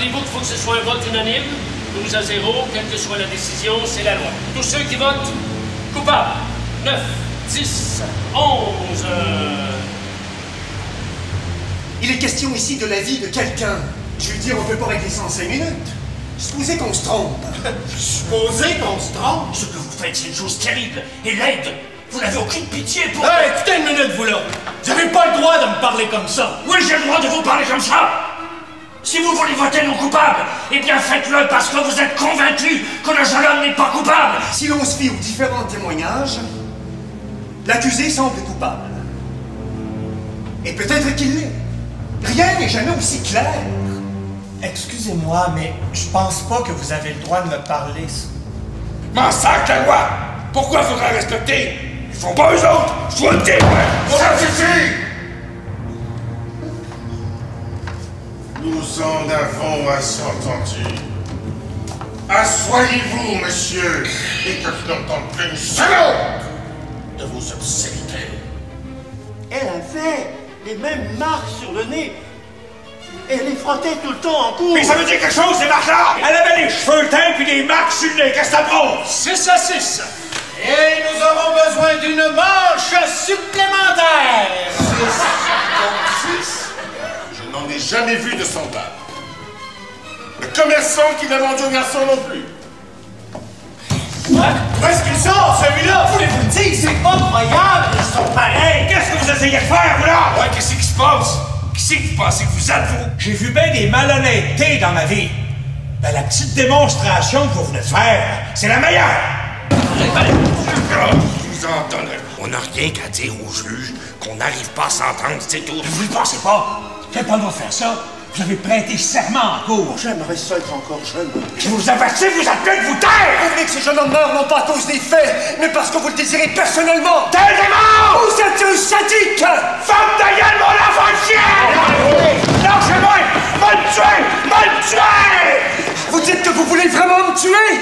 Rappelez-vous qu'il faut que ce soit un vote unanime. 12 à 0, quelle que soit la décision, c'est la loi. Tous ceux qui votent, coupables. 9, 10, 11. Il est question ici de la vie de quelqu'un. Je veux dire, on peut pas régler ça en cinq minutes. Supposez qu'on se trompe. Supposez qu'on se trompe? Ce que vous faites, c'est une chose terrible. Et l'aide, vous n'avez aucune pitié pour... Hey, écoutez une minute, vous là. Vous n'avez pas le droit de me parler comme ça. Oui, j'ai le droit de vous parler comme ça. Si vous voulez voter non coupable, eh bien faites-le parce que vous êtes convaincu que le jeune homme n'est pas coupable. Si l'on se fie aux différents témoignages, l'accusé semble coupable. Et peut-être qu'il l'est. Rien n'est jamais aussi clair. Excusez-moi, mais je pense pas que vous avez le droit de me parler. M'en sac la loi! Pourquoi faudrait respecter? Ils font pas eux autres! Je dois le dire! Ça suffit! Nous en avons assez entendu. Assoyez-vous, monsieur, et que je n'entende plus une seconde de vos obscénités. Elle avait les mêmes marques sur le nez. Elle les frottait tout le temps en cours. Mais ça veut dire quelque chose, ces marques-là! Elle avait les cheveux teints puis des marques sur le nez, qu'est-ce que ça prouve? 6 à 6. Et nous aurons besoin d'une manche supplémentaire. Jamais vu de semblable. Le commerçant qui l'a vendu au garçon non plus. Où est-ce qu'ils sont, celui-là? Voulez-vous le dire? C'est pas croyable. Ils sont pareils. Qu'est-ce que vous essayez de faire, vous là? Ouais, qu'est-ce qui se passe? Qui c'est que vous pensez que vous êtes, vous? J'ai vu bien des malhonnêtetés dans ma vie. Ben, la petite démonstration que vous venez de faire, c'est la meilleure! Je vous en donne un. On n'a rien qu'à dire au juge qu'on n'arrive pas à s'entendre, c'est tout. Vous ne pensez pas? N'avez pas faire ça. Vous avez prêté serment en cours. J'aimerais ça être encore jeune. Je vous avertis, vous êtes de vous taire! Vous voulez que ce jeune homme meure non pas à cause des faits, mais parce que vous le désirez personnellement. Taisez-moi! Vous êtes un sadique Femme de gueule, mon enfant de chien! Lâchez-moi! Va le tuer! Va le tuer! Vous dites que vous voulez vraiment me tuer?